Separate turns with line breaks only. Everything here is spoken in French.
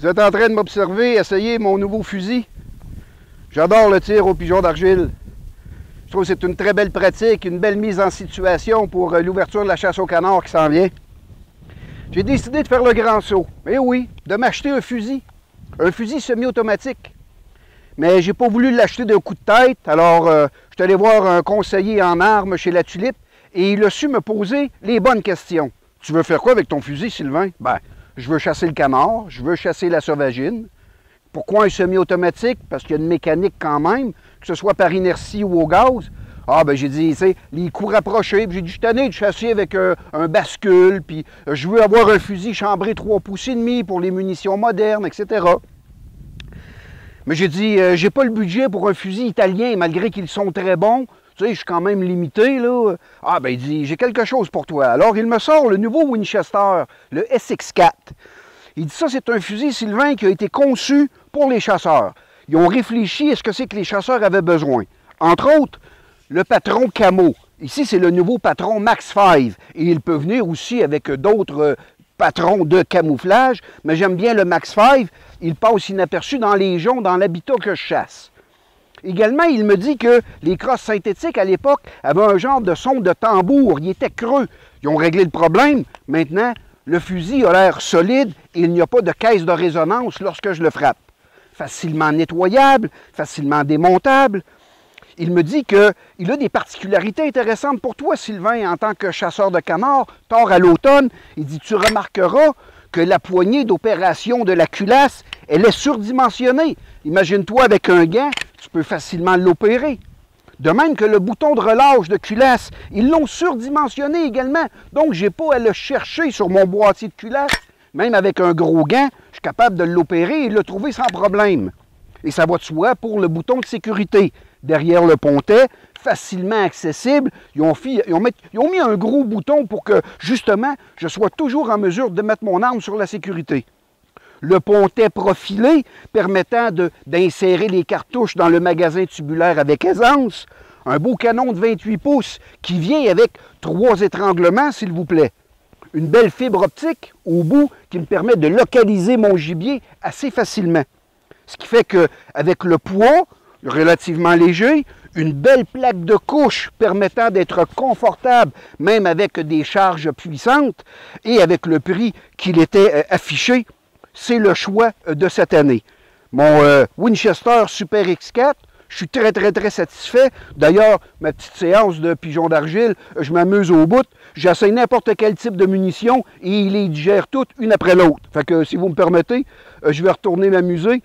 Vous êtes en train de m'observer essayer mon nouveau fusil? J'adore le tir au pigeon d'argile. Je trouve que c'est une très belle pratique, une belle mise en situation pour euh, l'ouverture de la chasse au canard qui s'en vient. J'ai décidé de faire le grand saut. Eh oui, de m'acheter un fusil. Un fusil semi-automatique. Mais j'ai pas voulu l'acheter d'un coup de tête, alors euh, je suis allé voir un conseiller en armes chez La Tulipe et il a su me poser les bonnes questions. Tu veux faire quoi avec ton fusil, Sylvain? Ben, je veux chasser le canard, je veux chasser la sauvagine. Pourquoi un semi-automatique? Parce qu'il y a une mécanique quand même, que ce soit par inertie ou au gaz. Ah, ben j'ai dit, tu sais, les coups rapprochés, puis j'ai dit, je suis de chasser avec un, bascule, puis euh, je veux avoir un fusil chambré 3 pouces et demi pour les munitions modernes, etc. Mais j'ai dit, euh, j'ai pas le budget pour un fusil italien, malgré qu'ils sont très bons. Tu sais, je suis quand même limité, là. Ah, ben, il dit, j'ai quelque chose pour toi. Alors, il me sort le nouveau Winchester, le SX4. Il dit, ça, c'est un fusil, Sylvain, qui a été conçu pour les chasseurs. Ils ont réfléchi à ce que c'est que les chasseurs avaient besoin. Entre autres, le patron camo. Ici, c'est le nouveau patron Max 5. Et il peut venir aussi avec d'autres patrons de camouflage, mais j'aime bien le Max 5. Il passe inaperçu dans les joncs, dans l'habitat que je chasse. Également, il me dit que les crosses synthétiques à l'époque avaient un genre de son de tambour. Il était creux. Ils ont réglé le problème. Maintenant, le fusil a l'air solide et il n'y a pas de caisse de résonance lorsque je le frappe. Facilement nettoyable, facilement démontable. Il me dit qu'il a des particularités intéressantes pour toi, Sylvain, en tant que chasseur de canards, tard à l'automne. Il dit Tu remarqueras que la poignée d'opération de la culasse, elle est surdimensionnée. Imagine-toi avec un gant, tu peux facilement l'opérer. De même que le bouton de relâche de culasse, ils l'ont surdimensionné également. Donc, je n'ai pas à le chercher sur mon boîtier de culasse. Même avec un gros gant, je suis capable de l'opérer et de le trouver sans problème. Et ça va de soi pour le bouton de sécurité. Derrière le pontet, facilement accessible. Ils ont, ils ont mis un gros bouton pour que, justement, je sois toujours en mesure de mettre mon arme sur la sécurité le pontet profilé permettant d'insérer les cartouches dans le magasin tubulaire avec aisance, un beau canon de 28 pouces qui vient avec trois étranglements, s'il vous plaît. Une belle fibre optique au bout qui me permet de localiser mon gibier assez facilement. Ce qui fait qu'avec le poids relativement léger, une belle plaque de couche permettant d'être confortable, même avec des charges puissantes, et avec le prix qu'il était euh, affiché, c'est le choix euh, de cette année. Mon euh, Winchester Super X4, je suis très, très, très satisfait. D'ailleurs, ma petite séance de pigeon d'argile, euh, je m'amuse au bout. J'essaie n'importe quel type de munitions et il les digère toutes une après l'autre. Fait que si vous me permettez, je vais retourner m'amuser